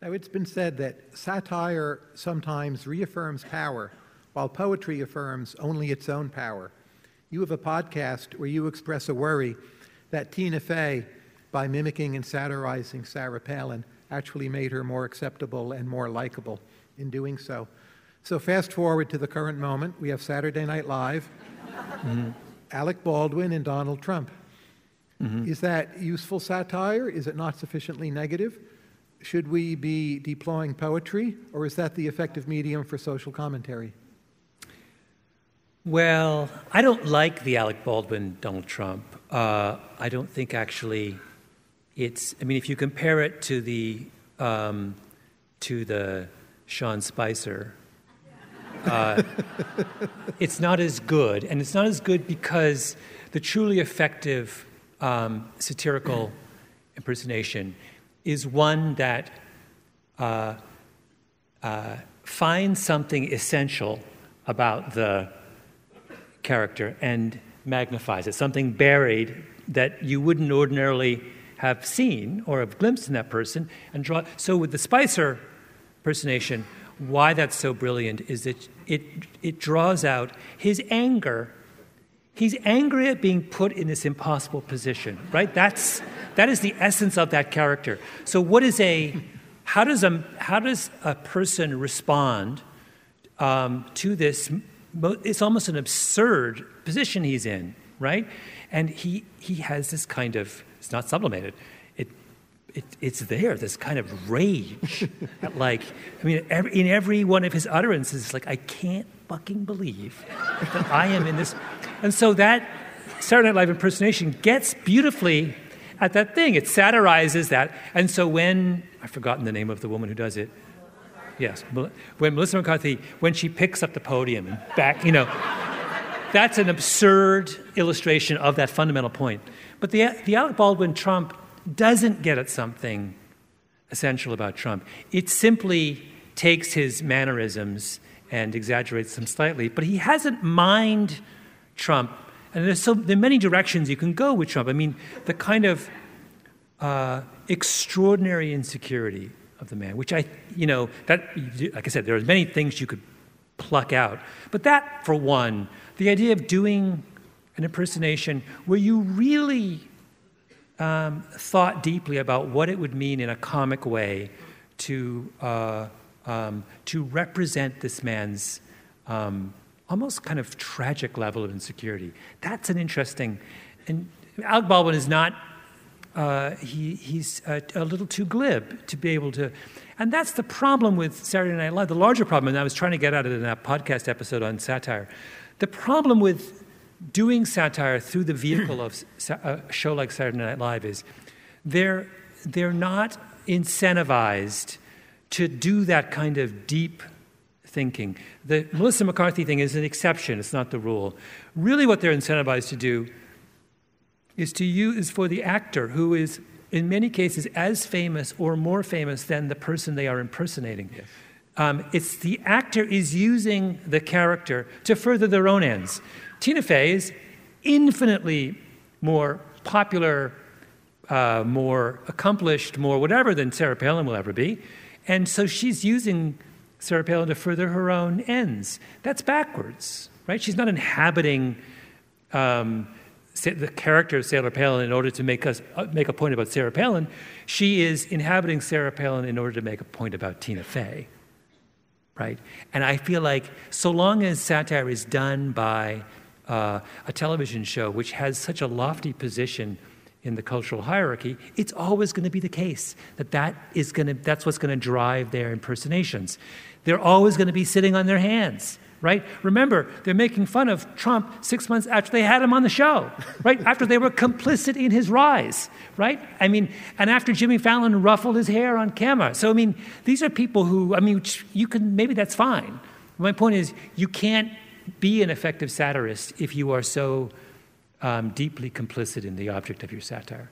Now, it's been said that satire sometimes reaffirms power, while poetry affirms only its own power. You have a podcast where you express a worry that Tina Fey, by mimicking and satirizing Sarah Palin, actually made her more acceptable and more likable in doing so. So, fast forward to the current moment, we have Saturday Night Live, mm-hmm. Alec Baldwin, and Donald Trump. Mm-hmm. Is that useful satire? Is it not sufficiently negative? Should we be deploying poetry, or is that the effective medium for social commentary? Well, I don't like the Alec Baldwin Donald Trump. Uh, I don't think actually it's. I mean, if you compare it to the um, to the Sean Spicer, uh, it's not as good, and it's not as good because the truly effective um, satirical impersonation is one that uh, uh, finds something essential about the character and magnifies it, something buried that you wouldn't ordinarily have seen or have glimpsed in that person and draw so with the spicer impersonation why that's so brilliant is that it, it draws out his anger he's angry at being put in this impossible position right that's that is the essence of that character. So, what is a how does a how does a person respond um, to this? It's almost an absurd position he's in, right? And he he has this kind of it's not sublimated. It, it it's there. This kind of rage, like I mean, every, in every one of his utterances, like I can't fucking believe that I am in this. And so that Saturday Night Live impersonation gets beautifully at that thing. It satirizes that. And so when, I've forgotten the name of the woman who does it. Yes, when Melissa McCarthy, when she picks up the podium and back, you know, that's an absurd illustration of that fundamental point. But the, the Alec Baldwin Trump doesn't get at something essential about Trump. It simply takes his mannerisms and exaggerates them slightly, but he hasn't mined Trump and there's so there are many directions you can go with Trump. I mean, the kind of uh, extraordinary insecurity of the man, which I, you know, that, like I said, there are many things you could pluck out. But that, for one, the idea of doing an impersonation where you really um, thought deeply about what it would mean in a comic way to, uh, um, to represent this man's um, almost kind of tragic level of insecurity. That's an interesting, and Alec Baldwin is not, uh, he, he's a, a, little too glib to be able to, and that's the problem with Saturday Night Live. The larger problem, and I was trying to get at it in that podcast episode on satire, the problem with doing satire through the vehicle of a show like Saturday Night Live is they're, they're not incentivized to do that kind of deep thinking. The Melissa McCarthy thing is an exception, it's not the rule. Really, what they're incentivized to do is to use for the actor who is, in many cases, as famous or more famous than the person they are impersonating. Yes. Um, it's the actor is using the character to further their own ends. Tina Fey is infinitely more popular, uh, more accomplished, more whatever than Sarah Palin will ever be. And so she's using Sarah Palin to further her own ends. That's backwards, right? She's not inhabiting um, the character of Sarah Palin in order to make us uh, make a point about Sarah Palin. She is inhabiting Sarah Palin in order to make a point about Tina Fey, right? And I feel like so long as satire is done by uh, a television show which has such a lofty position in the cultural hierarchy, it's always going to be the case that, that is going to, that's what's going to drive their impersonations. They're always going to be sitting on their hands, right? Remember, they're making fun of Trump six months after they had him on the show, right? after they were complicit in his rise, right? I mean, and after Jimmy Fallon ruffled his hair on camera. So, I mean, these are people who, I mean, you can, maybe that's fine. My point is, you can't be an effective satirist if you are so um, deeply complicit in the object of your satire.